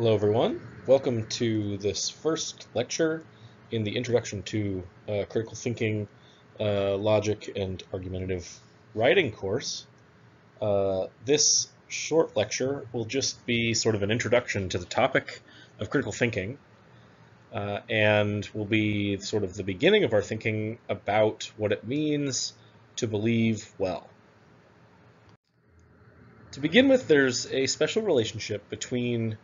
Hello everyone, welcome to this first lecture in the Introduction to uh, Critical Thinking, uh, Logic, and Argumentative Writing course. Uh, this short lecture will just be sort of an introduction to the topic of critical thinking uh, and will be sort of the beginning of our thinking about what it means to believe well. To begin with, there's a special relationship between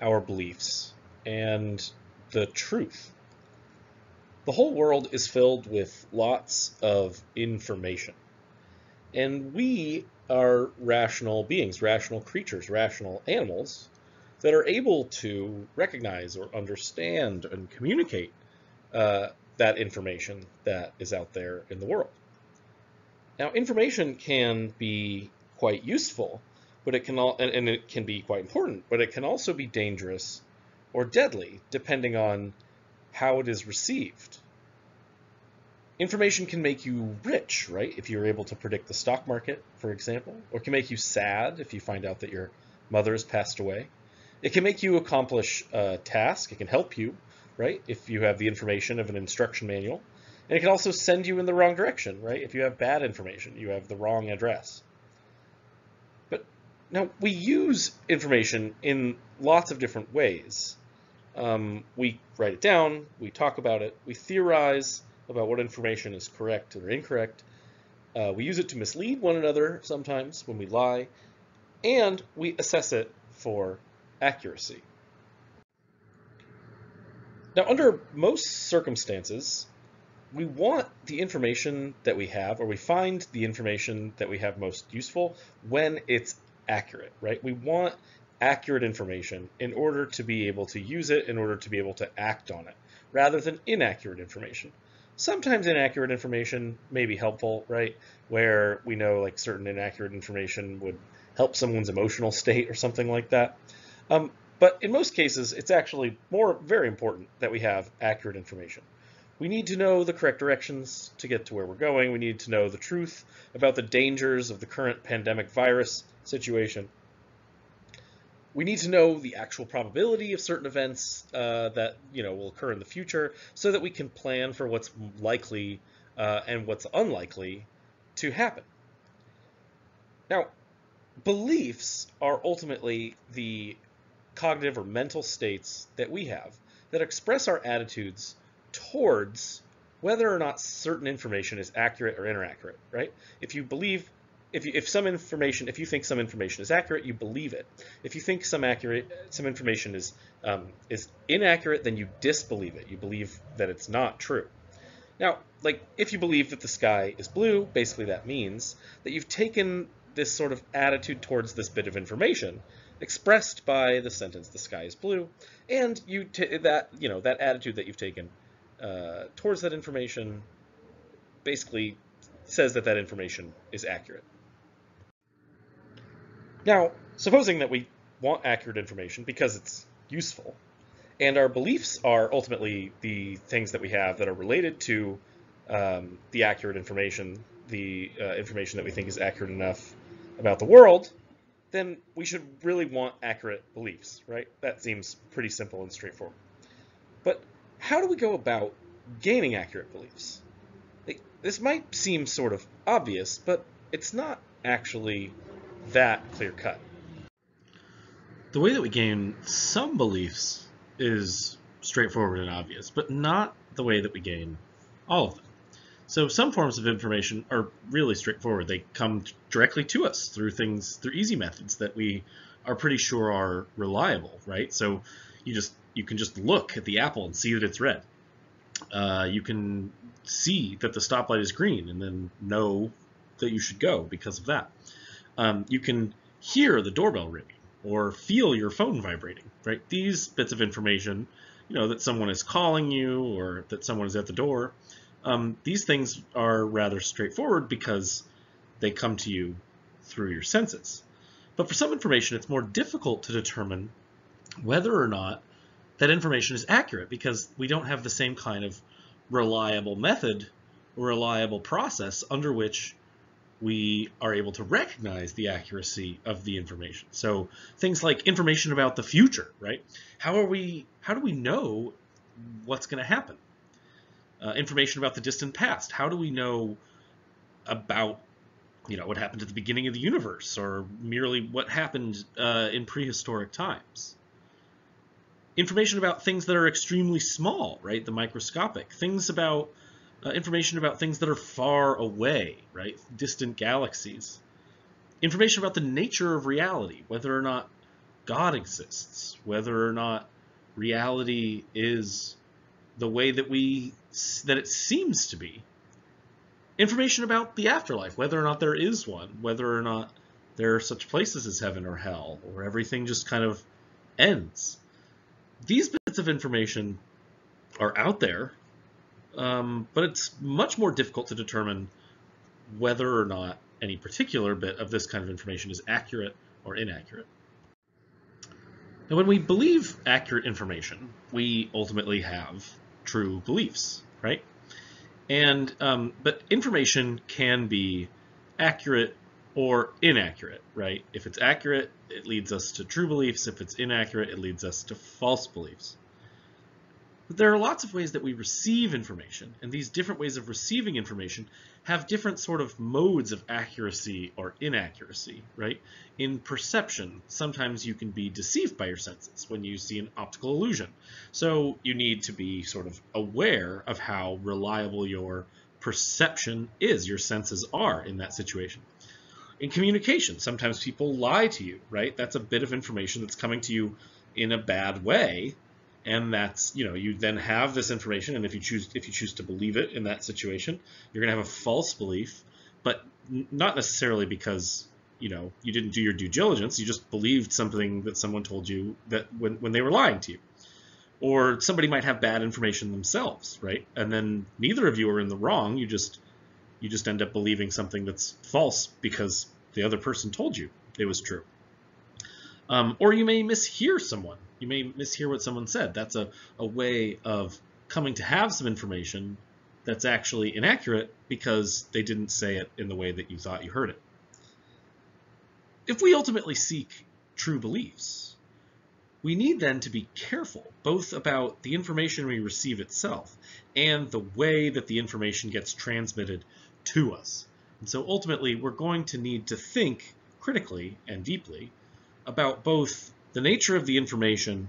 our beliefs and the truth. The whole world is filled with lots of information. And we are rational beings, rational creatures, rational animals that are able to recognize or understand and communicate uh, that information that is out there in the world. Now, information can be quite useful but it can all and, and it can be quite important, but it can also be dangerous or deadly depending on how it is received. Information can make you rich, right? If you're able to predict the stock market, for example, or can make you sad if you find out that your mother has passed away. It can make you accomplish a task. It can help you, right? If you have the information of an instruction manual. And it can also send you in the wrong direction, right? If you have bad information, you have the wrong address. Now, we use information in lots of different ways. Um, we write it down, we talk about it, we theorize about what information is correct or incorrect. Uh, we use it to mislead one another sometimes when we lie, and we assess it for accuracy. Now, under most circumstances, we want the information that we have, or we find the information that we have most useful when it's accurate, right? We want accurate information in order to be able to use it, in order to be able to act on it, rather than inaccurate information. Sometimes inaccurate information may be helpful, right? Where we know like certain inaccurate information would help someone's emotional state or something like that. Um, but in most cases, it's actually more very important that we have accurate information. We need to know the correct directions to get to where we're going. We need to know the truth about the dangers of the current pandemic virus situation. We need to know the actual probability of certain events uh, that you know will occur in the future, so that we can plan for what's likely uh, and what's unlikely to happen. Now, beliefs are ultimately the cognitive or mental states that we have that express our attitudes towards whether or not certain information is accurate or inaccurate, right? If you believe if, you, if some information, if you think some information is accurate, you believe it. If you think some accurate, some information is um, is inaccurate, then you disbelieve it. You believe that it's not true. Now, like if you believe that the sky is blue, basically that means that you've taken this sort of attitude towards this bit of information expressed by the sentence "the sky is blue," and you that you know that attitude that you've taken uh, towards that information basically says that that information is accurate. Now, supposing that we want accurate information because it's useful, and our beliefs are ultimately the things that we have that are related to um, the accurate information, the uh, information that we think is accurate enough about the world, then we should really want accurate beliefs, right? That seems pretty simple and straightforward. But how do we go about gaining accurate beliefs? This might seem sort of obvious, but it's not actually that clear cut. The way that we gain some beliefs is straightforward and obvious, but not the way that we gain all of them. So some forms of information are really straightforward. They come directly to us through things, through easy methods that we are pretty sure are reliable, right? So you just you can just look at the apple and see that it's red. Uh, you can see that the stoplight is green and then know that you should go because of that um, you can hear the doorbell ringing or feel your phone vibrating, right? These bits of information, you know, that someone is calling you or that someone is at the door, um, these things are rather straightforward because they come to you through your senses. But for some information, it's more difficult to determine whether or not that information is accurate because we don't have the same kind of reliable method or reliable process under which we are able to recognize the accuracy of the information. So things like information about the future, right? How are we? How do we know what's going to happen? Uh, information about the distant past. How do we know about you know what happened at the beginning of the universe, or merely what happened uh, in prehistoric times? Information about things that are extremely small, right? The microscopic things about uh, information about things that are far away, right? Distant galaxies. Information about the nature of reality, whether or not God exists, whether or not reality is the way that we that it seems to be. Information about the afterlife, whether or not there is one, whether or not there are such places as heaven or hell, or everything just kind of ends. These bits of information are out there um, but it's much more difficult to determine whether or not any particular bit of this kind of information is accurate or inaccurate. Now, when we believe accurate information, we ultimately have true beliefs, right? And um, but information can be accurate or inaccurate, right? If it's accurate, it leads us to true beliefs. If it's inaccurate, it leads us to false beliefs. But there are lots of ways that we receive information, and these different ways of receiving information have different sort of modes of accuracy or inaccuracy, right? In perception, sometimes you can be deceived by your senses when you see an optical illusion. So you need to be sort of aware of how reliable your perception is, your senses are in that situation. In communication, sometimes people lie to you, right? That's a bit of information that's coming to you in a bad way. And that's you know you then have this information and if you choose if you choose to believe it in that situation you're to have a false belief but not necessarily because you know you didn't do your due diligence. You just believed something that someone told you that when, when they were lying to you. Or somebody might have bad information themselves right? And then neither of you are in the wrong. You just you just end up believing something that's false because the other person told you it was true um, or you may mishear someone you may mishear what someone said. That's a, a way of coming to have some information that's actually inaccurate because they didn't say it in the way that you thought you heard it. If we ultimately seek true beliefs, we need then to be careful both about the information we receive itself and the way that the information gets transmitted to us. And so ultimately, we're going to need to think critically and deeply about both the nature of the information,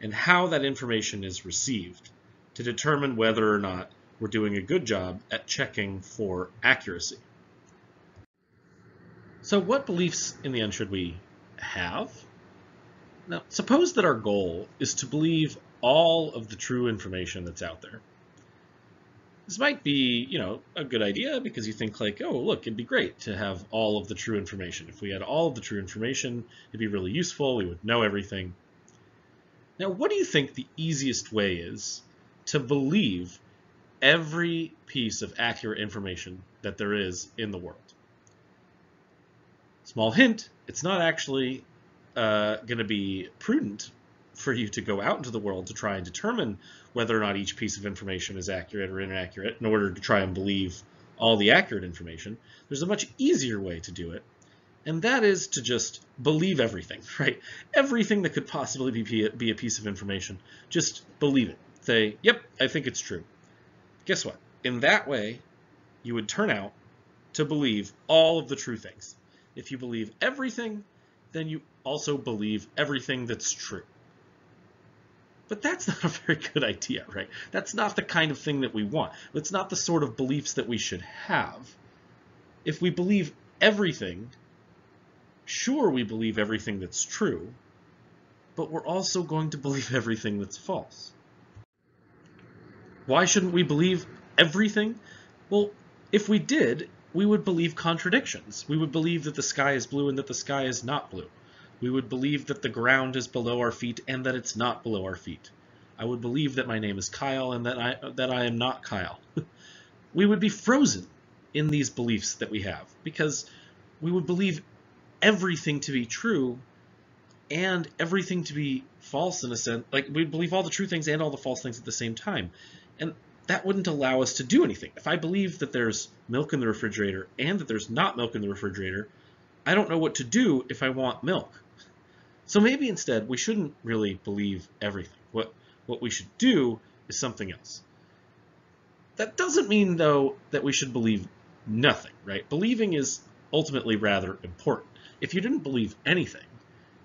and how that information is received to determine whether or not we're doing a good job at checking for accuracy. So what beliefs in the end should we have? Now, suppose that our goal is to believe all of the true information that's out there. This might be, you know, a good idea because you think like, oh, look, it'd be great to have all of the true information. If we had all of the true information, it'd be really useful. We would know everything. Now, what do you think the easiest way is to believe every piece of accurate information that there is in the world? Small hint, it's not actually uh, going to be prudent for you to go out into the world to try and determine whether or not each piece of information is accurate or inaccurate in order to try and believe all the accurate information. There's a much easier way to do it, and that is to just believe everything, right? Everything that could possibly be, be a piece of information, just believe it. Say, yep, I think it's true. Guess what? In that way, you would turn out to believe all of the true things. If you believe everything, then you also believe everything that's true. But that's not a very good idea, right? That's not the kind of thing that we want. It's not the sort of beliefs that we should have. If we believe everything, sure, we believe everything that's true, but we're also going to believe everything that's false. Why shouldn't we believe everything? Well, if we did, we would believe contradictions. We would believe that the sky is blue and that the sky is not blue. We would believe that the ground is below our feet and that it's not below our feet. I would believe that my name is Kyle and that I, that I am not Kyle. we would be frozen in these beliefs that we have because we would believe everything to be true and everything to be false in a sense. Like we'd believe all the true things and all the false things at the same time. And that wouldn't allow us to do anything. If I believe that there's milk in the refrigerator and that there's not milk in the refrigerator, I don't know what to do if I want milk. So maybe instead we shouldn't really believe everything. What what we should do is something else. That doesn't mean though that we should believe nothing, right? Believing is ultimately rather important. If you didn't believe anything,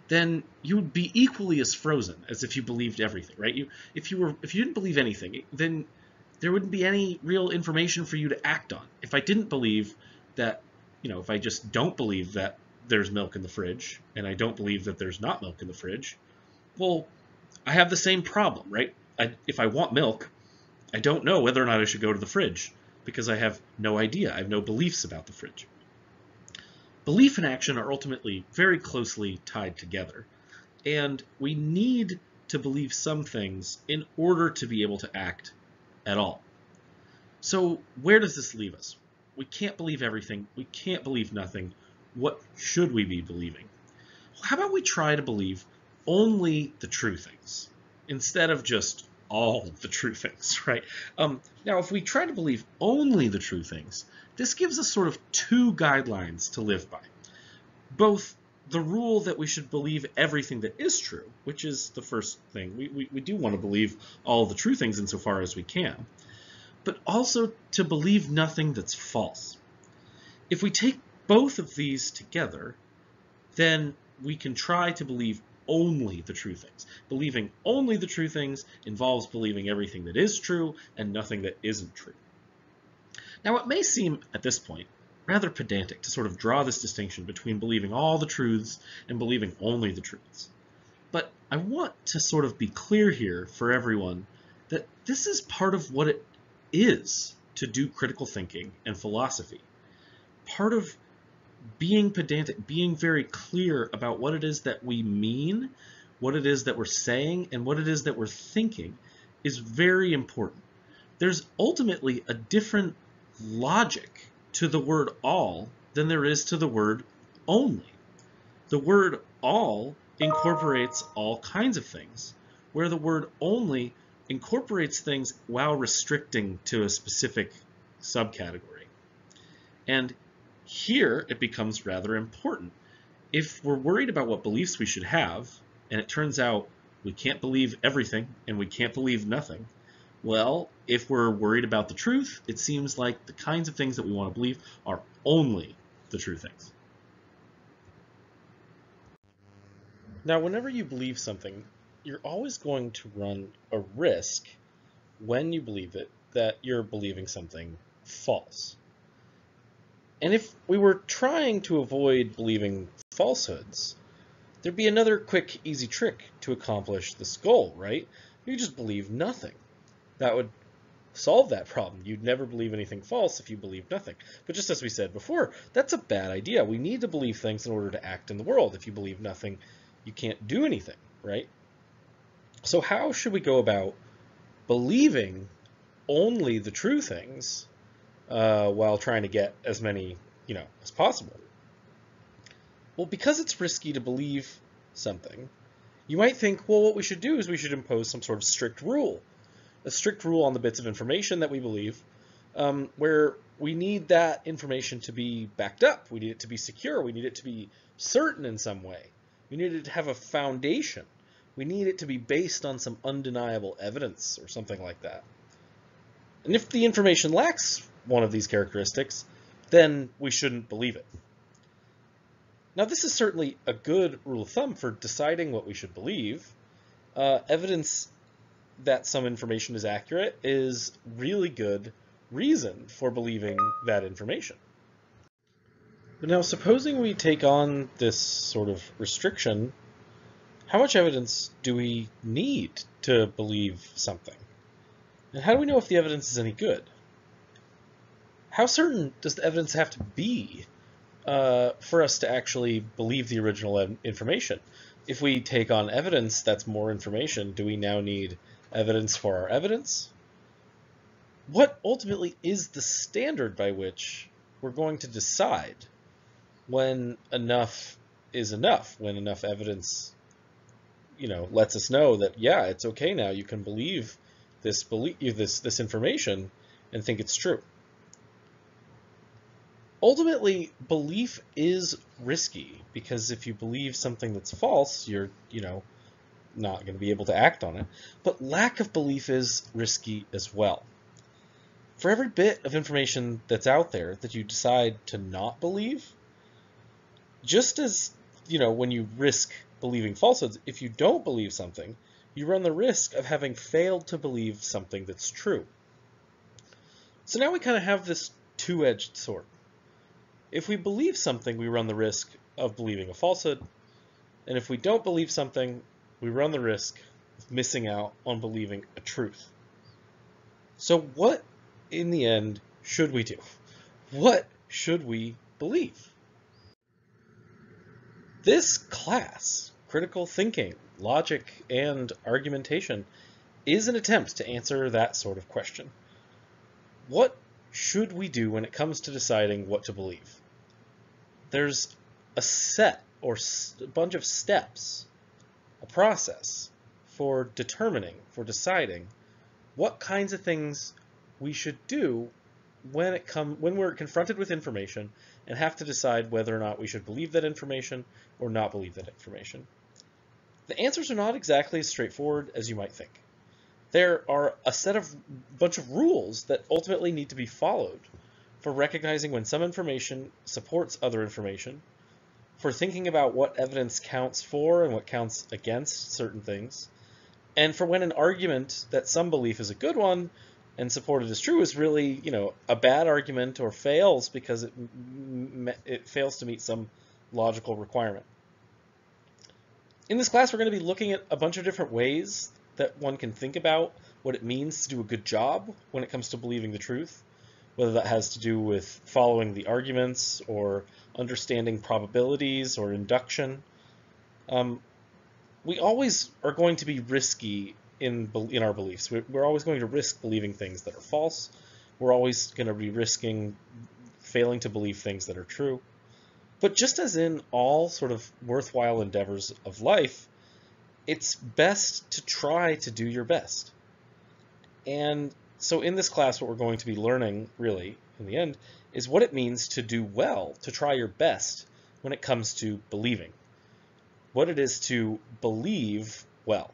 then you would be equally as frozen as if you believed everything, right? You if you were if you didn't believe anything, then there wouldn't be any real information for you to act on. If I didn't believe that, you know, if I just don't believe that there's milk in the fridge and I don't believe that there's not milk in the fridge, well, I have the same problem, right? I, if I want milk, I don't know whether or not I should go to the fridge because I have no idea. I have no beliefs about the fridge. Belief and action are ultimately very closely tied together, and we need to believe some things in order to be able to act at all. So where does this leave us? We can't believe everything. We can't believe nothing. What should we be believing? How about we try to believe only the true things instead of just all the true things, right? Um, now, if we try to believe only the true things, this gives us sort of two guidelines to live by. Both the rule that we should believe everything that is true, which is the first thing. We, we, we do want to believe all the true things insofar as we can, but also to believe nothing that's false. If we take both of these together, then we can try to believe only the true things. Believing only the true things involves believing everything that is true and nothing that isn't true. Now, it may seem at this point rather pedantic to sort of draw this distinction between believing all the truths and believing only the truths. But I want to sort of be clear here for everyone that this is part of what it is to do critical thinking and philosophy. Part of being pedantic, being very clear about what it is that we mean, what it is that we're saying, and what it is that we're thinking is very important. There's ultimately a different logic to the word all than there is to the word only. The word all incorporates all kinds of things, where the word only incorporates things while restricting to a specific subcategory. And here it becomes rather important. If we're worried about what beliefs we should have, and it turns out we can't believe everything and we can't believe nothing, well, if we're worried about the truth, it seems like the kinds of things that we want to believe are only the true things. Now, whenever you believe something, you're always going to run a risk when you believe it that you're believing something false. And if we were trying to avoid believing falsehoods, there'd be another quick, easy trick to accomplish this goal, right? You just believe nothing. That would solve that problem. You'd never believe anything false if you believe nothing. But just as we said before, that's a bad idea. We need to believe things in order to act in the world. If you believe nothing, you can't do anything, right? So how should we go about believing only the true things uh, while trying to get as many, you know, as possible? Well, because it's risky to believe something, you might think, well, what we should do is we should impose some sort of strict rule a strict rule on the bits of information that we believe, um, where we need that information to be backed up. We need it to be secure. We need it to be certain in some way. We need it to have a foundation. We need it to be based on some undeniable evidence or something like that. And if the information lacks one of these characteristics, then we shouldn't believe it. Now, this is certainly a good rule of thumb for deciding what we should believe. Uh, evidence that some information is accurate is really good reason for believing that information. But now supposing we take on this sort of restriction, how much evidence do we need to believe something? And how do we know if the evidence is any good? How certain does the evidence have to be uh, for us to actually believe the original information? If we take on evidence that's more information, do we now need evidence for our evidence. What ultimately is the standard by which we're going to decide when enough is enough, when enough evidence, you know, lets us know that, yeah, it's okay now, you can believe this belief, this this information, and think it's true. Ultimately, belief is risky because if you believe something that's false, you're you know not going to be able to act on it. But lack of belief is risky as well. For every bit of information that's out there that you decide to not believe, just as you know when you risk believing falsehoods, if you don't believe something, you run the risk of having failed to believe something that's true. So now we kind of have this two-edged sword. If we believe something, we run the risk of believing a falsehood, and if we don't believe something, we run the risk of missing out on believing a truth. So what, in the end, should we do? What should we believe? This class, critical thinking, logic, and argumentation, is an attempt to answer that sort of question. What should we do when it comes to deciding what to believe? There's a set or a bunch of steps, a process for determining, for deciding what kinds of things we should do when it come when we're confronted with information and have to decide whether or not we should believe that information or not believe that information. The answers are not exactly as straightforward as you might think. There are a set of bunch of rules that ultimately need to be followed for recognizing when some information supports other information, for thinking about what evidence counts for and what counts against certain things, and for when an argument that some belief is a good one and supported as true is really, you know, a bad argument or fails because it it fails to meet some logical requirement. In this class, we're going to be looking at a bunch of different ways that one can think about what it means to do a good job when it comes to believing the truth, whether that has to do with following the arguments or understanding probabilities or induction. Um, we always are going to be risky in in our beliefs. We're always going to risk believing things that are false. We're always going to be risking failing to believe things that are true. But just as in all sort of worthwhile endeavors of life, it's best to try to do your best. And so in this class, what we're going to be learning, really, in the end, is what it means to do well, to try your best when it comes to believing. What it is to believe well.